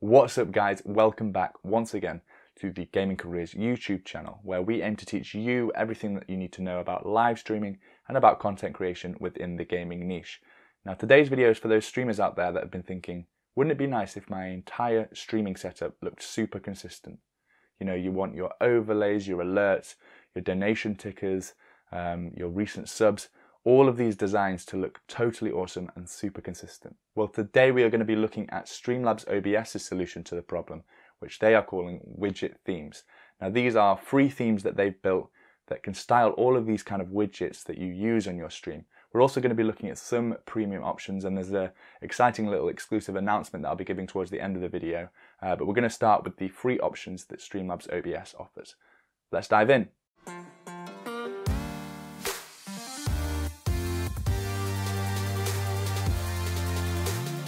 What's up guys, welcome back once again to the Gaming Careers YouTube channel where we aim to teach you everything that you need to know about live streaming and about content creation within the gaming niche. Now today's video is for those streamers out there that have been thinking, wouldn't it be nice if my entire streaming setup looked super consistent? You know, you want your overlays, your alerts, your donation tickers, um, your recent subs, all of these designs to look totally awesome and super consistent. Well, today we are going to be looking at Streamlabs OBS's solution to the problem, which they are calling widget themes. Now, these are free themes that they've built that can style all of these kind of widgets that you use on your stream. We're also going to be looking at some premium options and there's an exciting little exclusive announcement that I'll be giving towards the end of the video. Uh, but we're going to start with the free options that Streamlabs OBS offers. Let's dive in.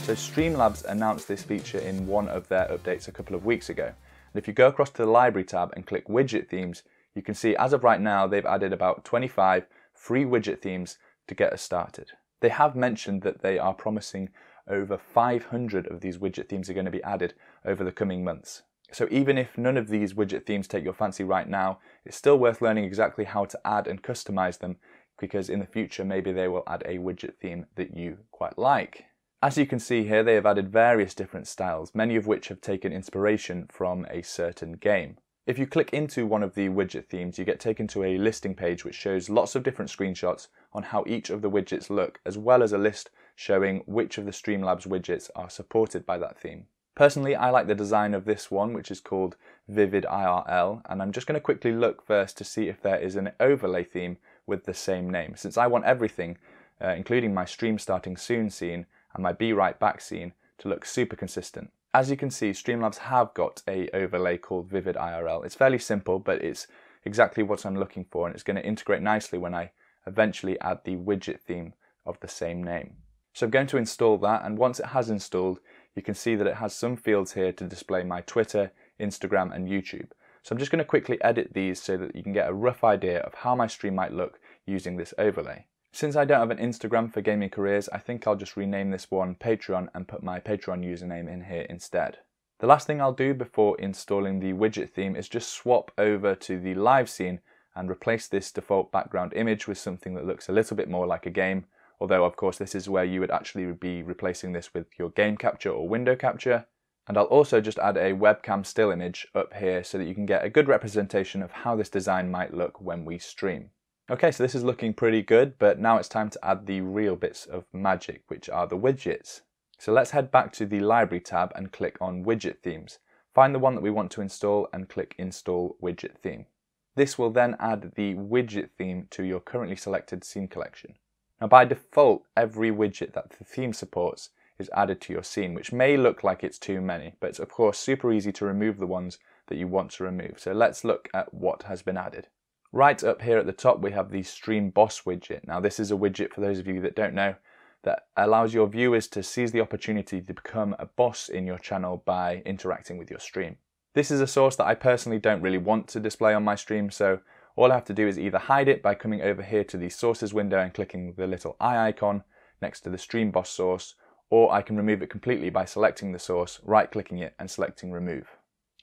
So Streamlabs announced this feature in one of their updates a couple of weeks ago. And if you go across to the library tab and click widget themes, you can see as of right now they've added about 25 free widget themes to get us started. They have mentioned that they are promising over 500 of these widget themes are going to be added over the coming months. So even if none of these widget themes take your fancy right now, it's still worth learning exactly how to add and customize them because in the future maybe they will add a widget theme that you quite like. As you can see here, they have added various different styles, many of which have taken inspiration from a certain game. If you click into one of the widget themes, you get taken to a listing page which shows lots of different screenshots on how each of the widgets look, as well as a list showing which of the Streamlabs widgets are supported by that theme. Personally, I like the design of this one, which is called Vivid IRL, and I'm just going to quickly look first to see if there is an overlay theme with the same name, since I want everything, uh, including my stream starting soon scene, and my Be Right Back scene to look super consistent. As you can see, Streamlabs have got a overlay called Vivid IRL. It's fairly simple, but it's exactly what I'm looking for, and it's going to integrate nicely when I eventually add the widget theme of the same name. So I'm going to install that, and once it has installed, you can see that it has some fields here to display my Twitter, Instagram, and YouTube. So I'm just going to quickly edit these so that you can get a rough idea of how my stream might look using this overlay. Since I don't have an Instagram for gaming careers, I think I'll just rename this one Patreon and put my Patreon username in here instead. The last thing I'll do before installing the widget theme is just swap over to the live scene and replace this default background image with something that looks a little bit more like a game, although of course this is where you would actually be replacing this with your game capture or window capture. And I'll also just add a webcam still image up here so that you can get a good representation of how this design might look when we stream. Okay, so this is looking pretty good, but now it's time to add the real bits of magic, which are the widgets. So let's head back to the library tab and click on widget themes. Find the one that we want to install and click install widget theme. This will then add the widget theme to your currently selected scene collection. Now by default, every widget that the theme supports is added to your scene, which may look like it's too many, but it's of course super easy to remove the ones that you want to remove. So let's look at what has been added. Right up here at the top, we have the Stream Boss widget. Now, this is a widget, for those of you that don't know, that allows your viewers to seize the opportunity to become a boss in your channel by interacting with your stream. This is a source that I personally don't really want to display on my stream, so all I have to do is either hide it by coming over here to the sources window and clicking the little eye icon next to the Stream Boss source, or I can remove it completely by selecting the source, right clicking it and selecting remove.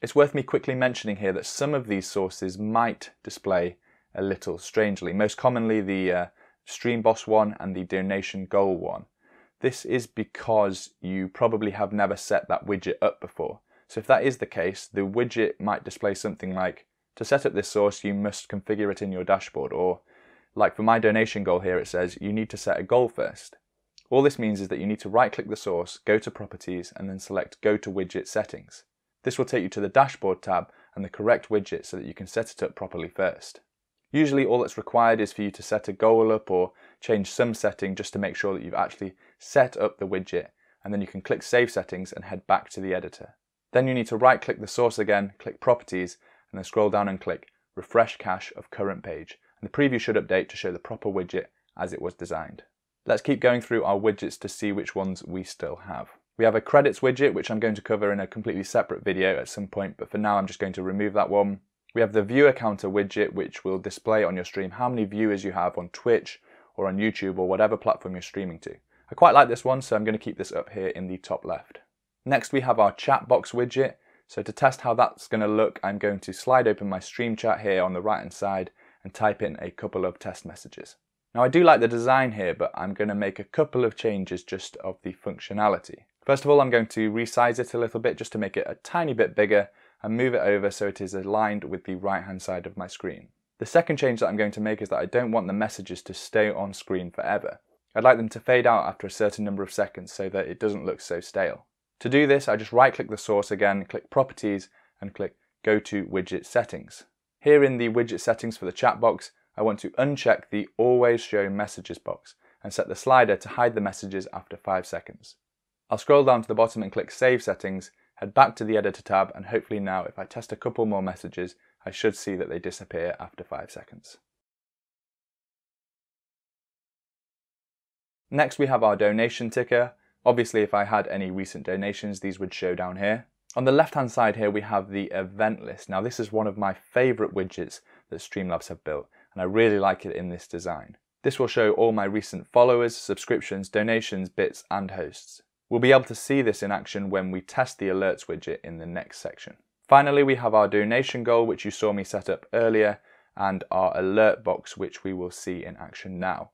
It's worth me quickly mentioning here that some of these sources might display a little strangely. Most commonly the uh, Stream Boss one and the Donation Goal one. This is because you probably have never set that widget up before. So if that is the case, the widget might display something like, to set up this source you must configure it in your dashboard, or like for my donation goal here it says, you need to set a goal first. All this means is that you need to right click the source, go to properties, and then select go to widget settings. This will take you to the dashboard tab and the correct widget so that you can set it up properly first. Usually all that's required is for you to set a goal up or change some setting just to make sure that you've actually set up the widget and then you can click Save Settings and head back to the editor. Then you need to right click the source again, click Properties and then scroll down and click Refresh Cache of Current Page and the preview should update to show the proper widget as it was designed. Let's keep going through our widgets to see which ones we still have. We have a credits widget, which I'm going to cover in a completely separate video at some point, but for now I'm just going to remove that one. We have the viewer counter widget, which will display on your stream how many viewers you have on Twitch or on YouTube or whatever platform you're streaming to. I quite like this one, so I'm going to keep this up here in the top left. Next we have our chat box widget. So to test how that's going to look, I'm going to slide open my stream chat here on the right hand side and type in a couple of test messages. Now I do like the design here, but I'm going to make a couple of changes just of the functionality. First of all, I'm going to resize it a little bit just to make it a tiny bit bigger and move it over so it is aligned with the right hand side of my screen. The second change that I'm going to make is that I don't want the messages to stay on screen forever. I'd like them to fade out after a certain number of seconds so that it doesn't look so stale. To do this, I just right click the source again, click Properties, and click Go to Widget Settings. Here in the widget settings for the chat box, I want to uncheck the Always Show Messages box and set the slider to hide the messages after 5 seconds. I'll scroll down to the bottom and click Save Settings, head back to the Editor tab, and hopefully now if I test a couple more messages, I should see that they disappear after 5 seconds. Next we have our donation ticker. Obviously if I had any recent donations these would show down here. On the left hand side here we have the event list. Now this is one of my favourite widgets that Streamlabs have built and I really like it in this design. This will show all my recent followers, subscriptions, donations, bits and hosts. We'll be able to see this in action when we test the alerts widget in the next section. Finally, we have our donation goal, which you saw me set up earlier, and our alert box, which we will see in action now.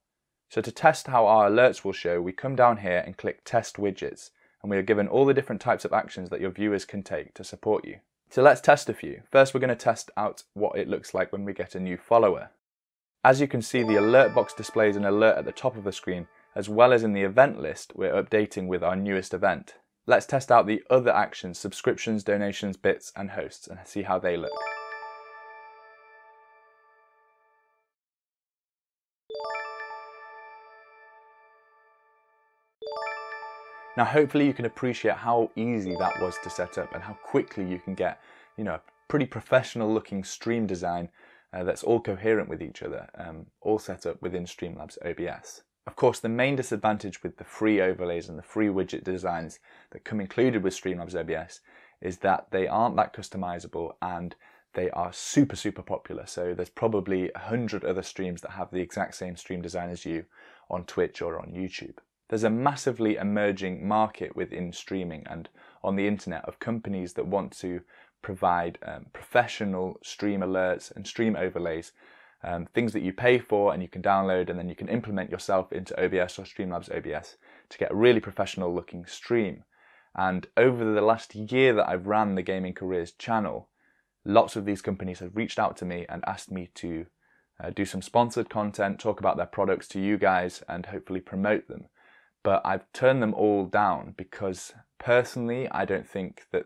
So to test how our alerts will show, we come down here and click Test Widgets, and we are given all the different types of actions that your viewers can take to support you. So let's test a few. First, we're going to test out what it looks like when we get a new follower. As you can see, the alert box displays an alert at the top of the screen, as well as in the event list, we're updating with our newest event. Let's test out the other actions, subscriptions, donations, bits, and hosts, and see how they look. Now hopefully you can appreciate how easy that was to set up and how quickly you can get, you know, a pretty professional looking stream design uh, that's all coherent with each other, um, all set up within Streamlabs OBS. Of course, the main disadvantage with the free overlays and the free widget designs that come included with Streamlabs OBS is that they aren't that customizable and they are super, super popular. So there's probably a hundred other streams that have the exact same stream design as you on Twitch or on YouTube. There's a massively emerging market within streaming and on the internet of companies that want to provide um, professional stream alerts and stream overlays, um, things that you pay for and you can download and then you can implement yourself into OBS or Streamlabs OBS to get a really professional looking stream. And over the last year that I've ran the Gaming Careers channel, lots of these companies have reached out to me and asked me to uh, do some sponsored content, talk about their products to you guys, and hopefully promote them but I've turned them all down because personally I don't think that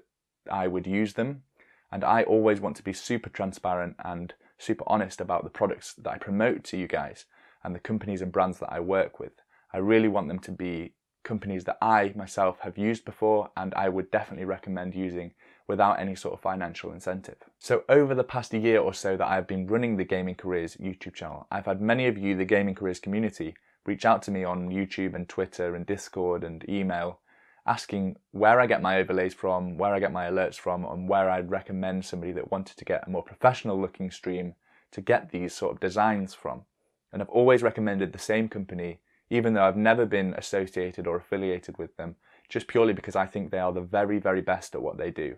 I would use them and I always want to be super transparent and super honest about the products that I promote to you guys and the companies and brands that I work with. I really want them to be companies that I myself have used before and I would definitely recommend using without any sort of financial incentive. So over the past year or so that I've been running the Gaming Careers YouTube channel, I've had many of you, the Gaming Careers community, reach out to me on YouTube and Twitter and Discord and email asking where I get my overlays from, where I get my alerts from, and where I'd recommend somebody that wanted to get a more professional looking stream to get these sort of designs from. And I've always recommended the same company, even though I've never been associated or affiliated with them, just purely because I think they are the very, very best at what they do.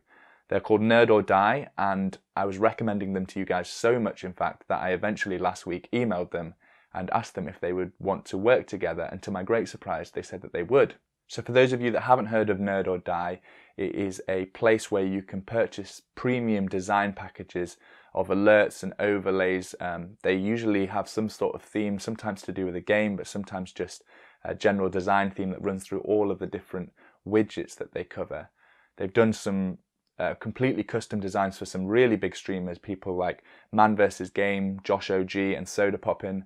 They're called Nerd or Die, and I was recommending them to you guys so much, in fact, that I eventually last week emailed them and asked them if they would want to work together, and to my great surprise, they said that they would. So, for those of you that haven't heard of Nerd or Die, it is a place where you can purchase premium design packages of alerts and overlays. Um, they usually have some sort of theme, sometimes to do with a game, but sometimes just a general design theme that runs through all of the different widgets that they cover. They've done some uh, completely custom designs for some really big streamers, people like Man vs. Game, JoshOG, and Sodapoppin.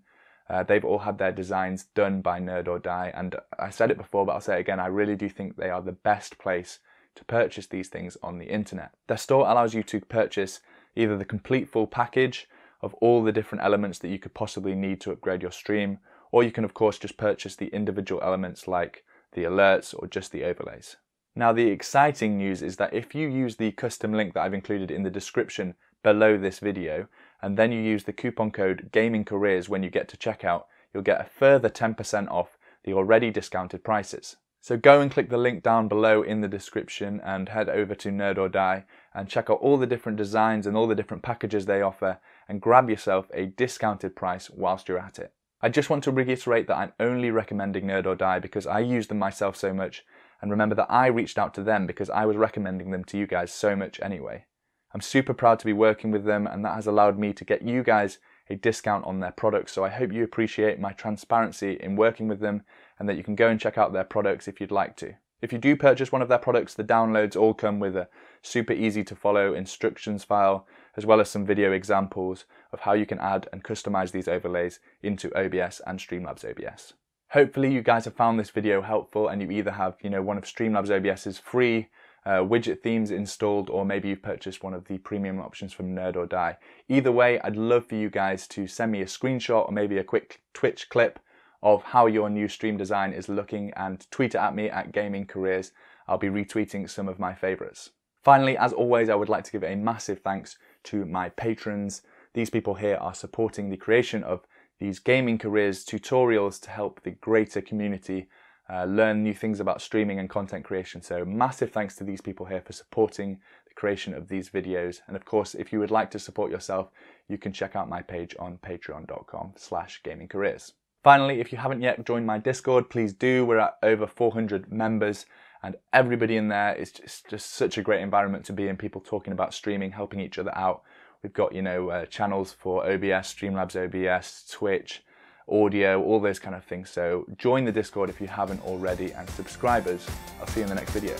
Uh, they've all had their designs done by Nerd or Die, and I said it before, but I'll say it again. I really do think they are the best place to purchase these things on the internet. Their store allows you to purchase either the complete full package of all the different elements that you could possibly need to upgrade your stream, or you can, of course, just purchase the individual elements like the alerts or just the overlays. Now, the exciting news is that if you use the custom link that I've included in the description below this video, and then you use the coupon code Gaming Careers when you get to checkout, you'll get a further 10% off the already discounted prices. So go and click the link down below in the description and head over to Nerd or Die and check out all the different designs and all the different packages they offer and grab yourself a discounted price whilst you're at it. I just want to reiterate that I'm only recommending Nerd or Die because I use them myself so much and remember that I reached out to them because I was recommending them to you guys so much anyway. I'm super proud to be working with them and that has allowed me to get you guys a discount on their products. So I hope you appreciate my transparency in working with them and that you can go and check out their products if you'd like to. If you do purchase one of their products, the downloads all come with a super easy to follow instructions file, as well as some video examples of how you can add and customize these overlays into OBS and Streamlabs OBS. Hopefully you guys have found this video helpful and you either have, you know, one of Streamlabs OBS's free uh, widget themes installed, or maybe you've purchased one of the premium options from Nerd or Die. Either way, I'd love for you guys to send me a screenshot or maybe a quick Twitch clip of how your new stream design is looking and tweet it at me at Gaming Careers. I'll be retweeting some of my favorites. Finally, as always, I would like to give a massive thanks to my patrons. These people here are supporting the creation of these Gaming Careers tutorials to help the greater community uh, learn new things about streaming and content creation. So massive thanks to these people here for supporting the creation of these videos. And of course, if you would like to support yourself, you can check out my page on patreon.com slash gamingcareers. Finally, if you haven't yet joined my Discord, please do. We're at over 400 members and everybody in there is just, just such a great environment to be in. People talking about streaming, helping each other out. We've got, you know, uh, channels for OBS, Streamlabs OBS, Twitch, audio, all those kind of things. So join the Discord if you haven't already and subscribers. I'll see you in the next video.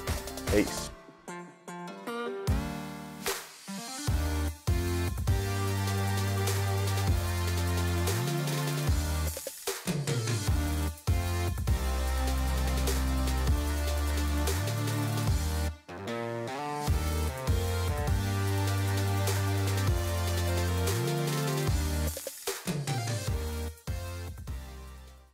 Peace.